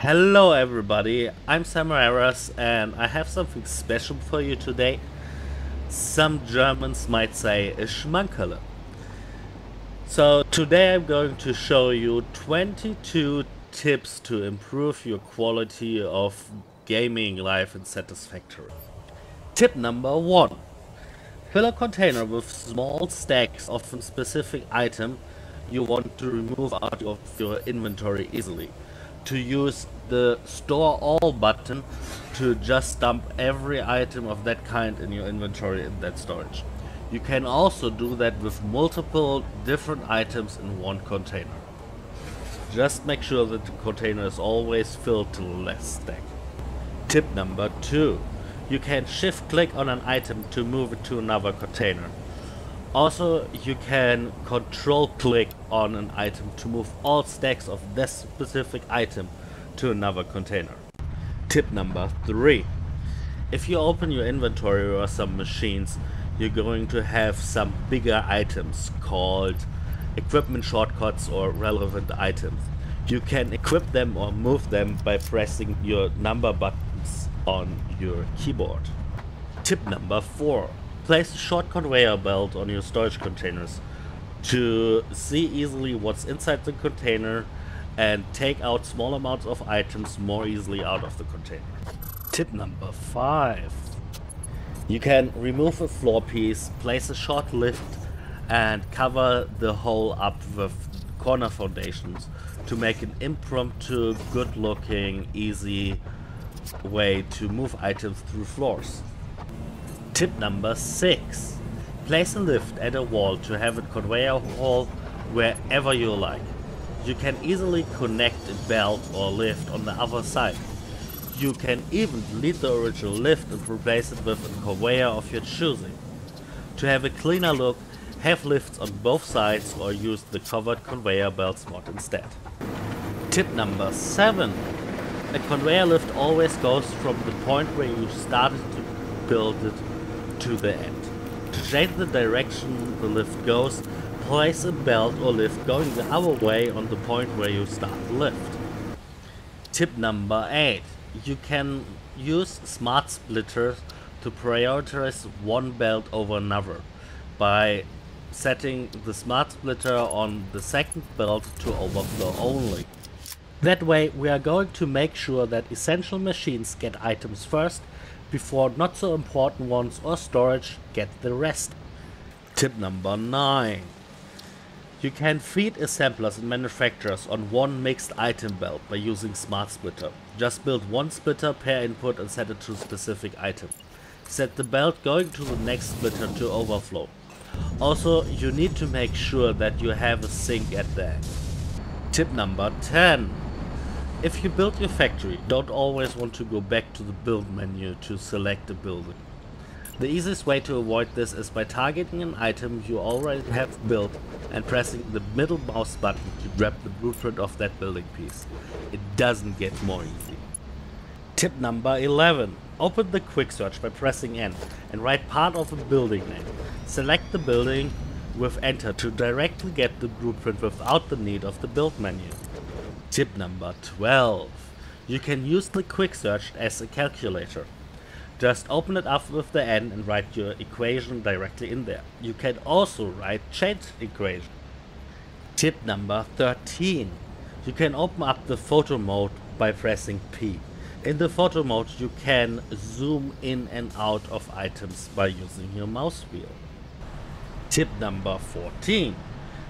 Hello everybody, I'm Samueras and I have something special for you today. Some Germans might say a Schmankerle. So today I'm going to show you 22 tips to improve your quality of gaming life and Satisfactory. Tip number 1. Fill a container with small stacks of a specific item you want to remove out of your inventory easily. To use the store all button to just dump every item of that kind in your inventory in that storage. You can also do that with multiple different items in one container. Just make sure that the container is always filled to the last stack. Tip number 2. You can shift click on an item to move it to another container. Also, you can control click on an item to move all stacks of this specific item to another container. Tip number 3. If you open your inventory or some machines, you're going to have some bigger items called equipment shortcuts or relevant items. You can equip them or move them by pressing your number buttons on your keyboard. Tip number 4 Place a short conveyor belt on your storage containers to see easily what's inside the container and take out small amounts of items more easily out of the container. Tip number 5. You can remove a floor piece, place a short lift and cover the hole up with corner foundations to make an impromptu, good looking, easy way to move items through floors. Tip number 6. Place a lift at a wall to have a conveyor haul wherever you like. You can easily connect a belt or lift on the other side. You can even delete the original lift and replace it with a conveyor of your choosing. To have a cleaner look, have lifts on both sides or use the covered conveyor belts mod instead. Tip number 7. A conveyor lift always goes from the point where you started to build it to the end. To change the direction the lift goes, place a belt or lift going the other way on the point where you start the lift. Tip number 8. You can use smart splitters to prioritize one belt over another by setting the smart splitter on the second belt to overflow only. That way we are going to make sure that essential machines get items first before not so important ones or storage get the rest. Tip number 9. You can feed assemblers and manufacturers on one mixed item belt by using Smart Splitter. Just build one splitter per input and set it to a specific item. Set the belt going to the next splitter to overflow. Also, you need to make sure that you have a sink at the end. Tip number 10. If you build your factory, don't always want to go back to the build menu to select a building. The easiest way to avoid this is by targeting an item you already have built and pressing the middle mouse button to grab the blueprint of that building piece. It doesn't get more easy. Tip number 11. Open the quick search by pressing N and write part of a building name. Select the building with enter to directly get the blueprint without the need of the build menu. Tip number 12. You can use the quick search as a calculator. Just open it up with the N and write your equation directly in there. You can also write change equation. Tip number 13. You can open up the photo mode by pressing P. In the photo mode you can zoom in and out of items by using your mouse wheel. Tip number 14.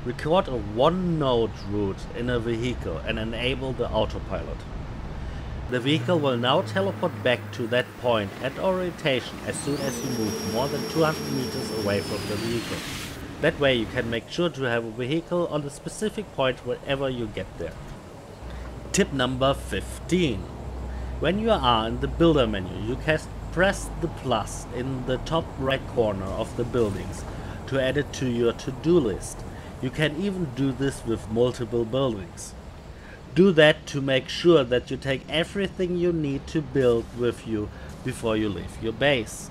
Record a one node route in a vehicle and enable the autopilot. The vehicle will now teleport back to that point at orientation as soon as you move more than 200 meters away from the vehicle. That way you can make sure to have a vehicle on a specific point wherever you get there. Tip number 15. When you are in the builder menu you can press the plus in the top right corner of the buildings to add it to your to-do list. You can even do this with multiple buildings. Do that to make sure that you take everything you need to build with you before you leave your base.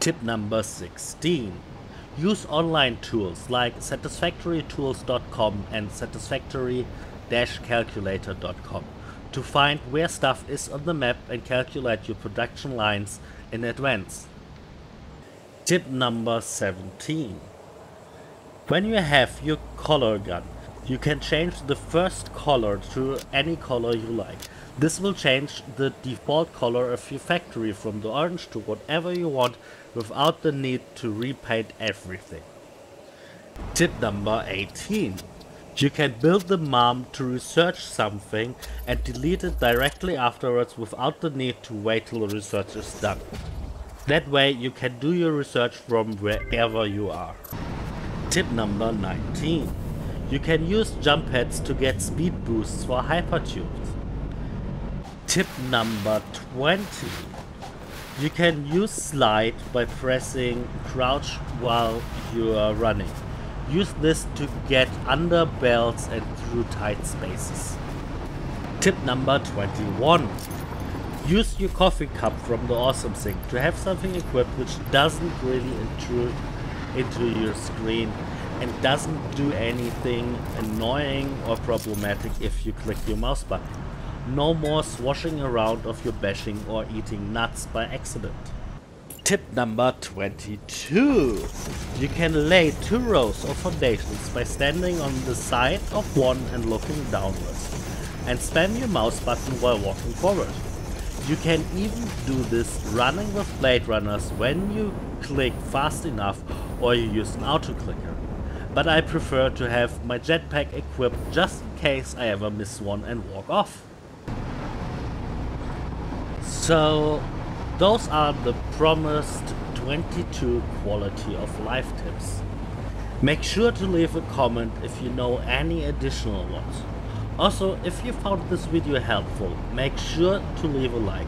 Tip number 16. Use online tools like satisfactorytools.com and satisfactory-calculator.com to find where stuff is on the map and calculate your production lines in advance. Tip number 17. When you have your color gun, you can change the first color to any color you like. This will change the default color of your factory from the orange to whatever you want without the need to repaint everything. Tip number 18. You can build the MAM to research something and delete it directly afterwards without the need to wait till the research is done. That way you can do your research from wherever you are. Tip number 19. You can use jump pads to get speed boosts for hypertubes. Tip number 20. You can use slide by pressing crouch while you are running. Use this to get under belts and through tight spaces. Tip number 21. Use your coffee cup from the Awesome Sink to have something equipped which doesn't really intrude into your screen and doesn't do anything annoying or problematic if you click your mouse button. No more swashing around of your bashing or eating nuts by accident. Tip number 22. You can lay two rows of foundations by standing on the side of one and looking downwards. And spam your mouse button while walking forward. You can even do this running with Blade Runners when you click fast enough or you use an auto clicker. But I prefer to have my jetpack equipped just in case I ever miss one and walk off. So those are the promised 22 quality of life tips. Make sure to leave a comment if you know any additional ones. Also, if you found this video helpful, make sure to leave a like.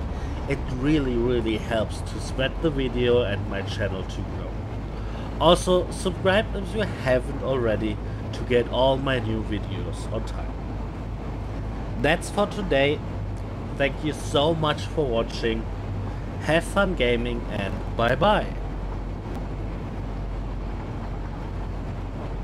It really really helps to spread the video and my channel to grow. Also, subscribe if you haven't already to get all my new videos on time. That's for today. Thank you so much for watching. Have fun gaming and bye bye.